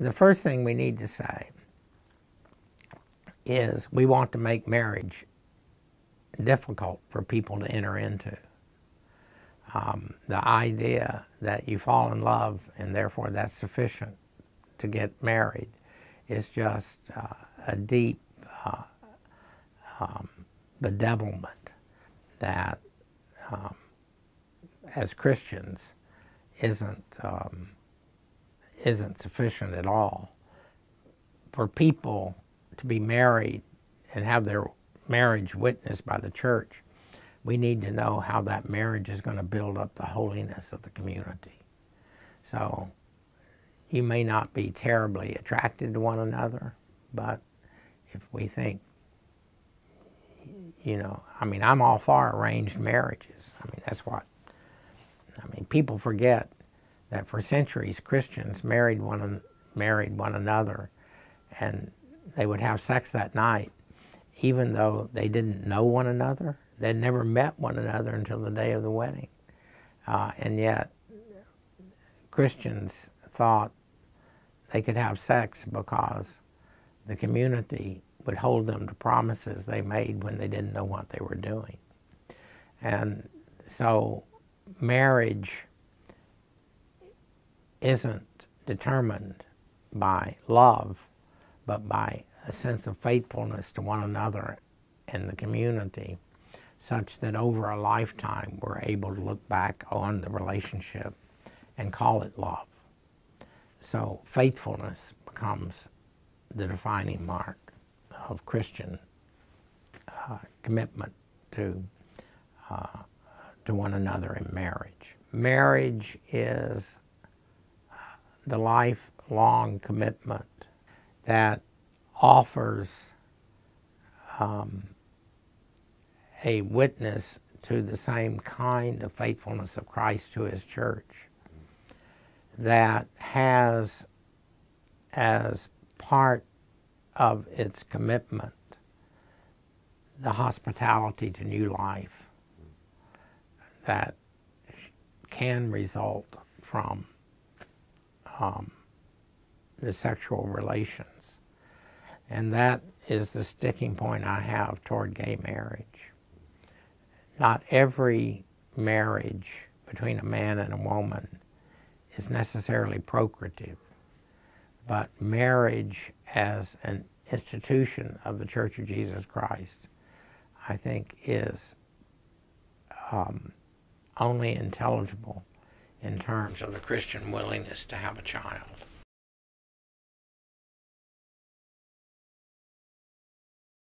the first thing we need to say is we want to make marriage difficult for people to enter into. Um, the idea that you fall in love and therefore that's sufficient to get married is just uh, a deep uh, um, bedevilment that, um, as Christians, isn't um, isn't sufficient at all. For people to be married and have their marriage witnessed by the church, we need to know how that marriage is going to build up the holiness of the community. So you may not be terribly attracted to one another, but if we think, you know, I mean, I'm all for arranged marriages. I mean, that's what, I mean, people forget that for centuries Christians married one, married one another and they would have sex that night even though they didn't know one another. They'd never met one another until the day of the wedding. Uh, and yet Christians thought they could have sex because the community would hold them to promises they made when they didn't know what they were doing. And so marriage isn't determined by love, but by a sense of faithfulness to one another and the community, such that over a lifetime we're able to look back on the relationship and call it love. So faithfulness becomes the defining mark of Christian uh, commitment to, uh, to one another in marriage. Marriage is the lifelong commitment that offers um, a witness to the same kind of faithfulness of Christ to his church that has as part of its commitment the hospitality to new life that can result from um, the sexual relations. And that is the sticking point I have toward gay marriage. Not every marriage between a man and a woman is necessarily procreative, but marriage as an institution of the Church of Jesus Christ, I think is um, only intelligible in terms of the Christian willingness to have a child.